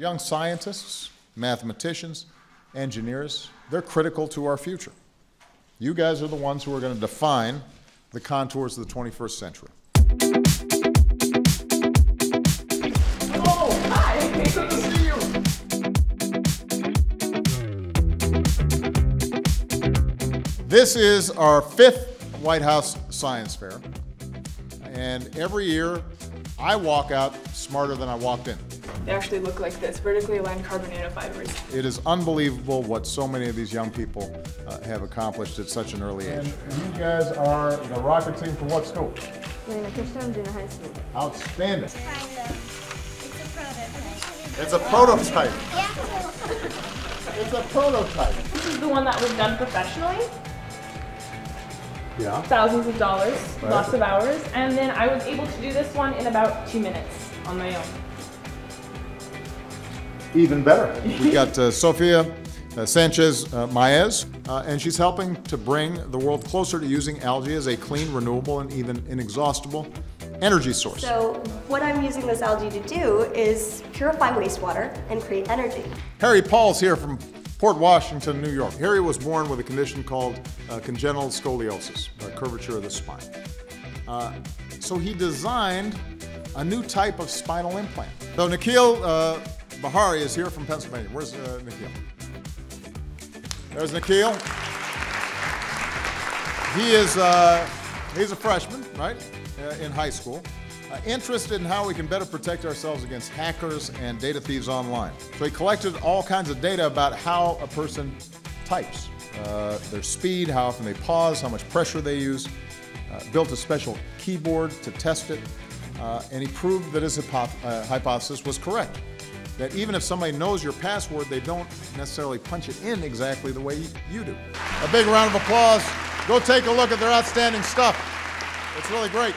Young scientists, mathematicians, engineers, they're critical to our future. You guys are the ones who are going to define the contours of the 21st century. This is our fifth White House Science Fair. And every year, I walk out smarter than I walked in. They actually look like this, vertically aligned carbon nanofibers. It is unbelievable what so many of these young people uh, have accomplished at such an early age. And you guys are the rocket team for what school? Lena Kirsten, junior high school. Outstanding. Kind of. It's a prototype. Yeah. It's a prototype. This is the one that was done professionally, Yeah. thousands of dollars, Right. lots of hours, and then I was able to do this one in about two minutes on my own. Even better. We've got uh, Sofia uh, Sanchez uh, Maes, uh, and she's helping to bring the world closer to using algae as a clean, renewable, and even inexhaustible energy source. So what I'm using this algae to do is purify wastewater and create energy. Harry Paul's here from Port Washington, New York. Harry was born with a condition called uh, congenital scoliosis, a curvature of the spine. Uh, so he designed a new type of spinal implant. So Nikhil uh, Behari is here from Pennsylvania. Where's uh, Nikhil? There's Nikhil. He is uh, he's a freshman, right, uh, in high school. Uh, interested in how we can better protect ourselves against hackers and data thieves online. So he collected all kinds of data about how a person types, uh, their speed, how often they pause, how much pressure they use. Uh, built a special keyboard to test it, uh, and he proved that his uh, hypothesis was correct. That even if somebody knows your password, they don't necessarily punch it in exactly the way you, do. A big round of applause. Go take a look at their outstanding stuff. It's really great.